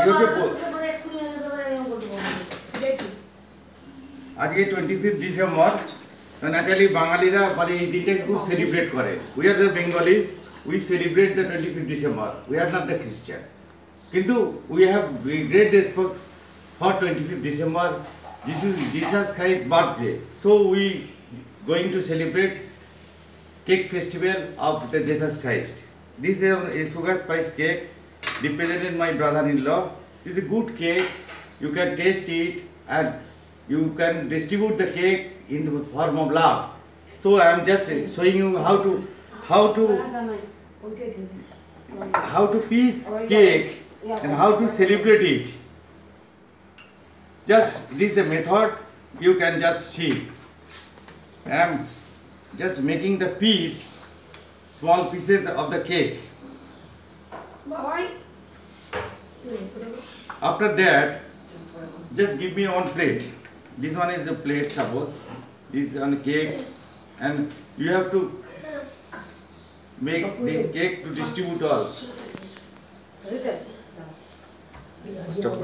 কি হচ্ছে প- আজকে টোয়েন্টি ফিফথ ডিসেম্বর ন্যাচারালি বাঙালিরা মানে এই দিনটাকে খুব সেলিব্রেট করে we are the Bengalis we celebrate the twenty fifth December we are not the Christian কিন্তু we have great respect for twenty fifth December Jesus Jesus Christ birthday so we going to celebrate cake festival of the Jesus Christ. This is a sugar spice cake represented my brother-in-law. Is a good cake. You can taste it and you can distribute the cake in the form of love. So I am just showing you how to how to how to piece cake and how to celebrate it. Just this is the method you can just see. I am just making the piece, small pieces of the cake. After that, just give me one plate. This one is a plate, suppose. This is on cake, and you have to make this cake to distribute all. Stop.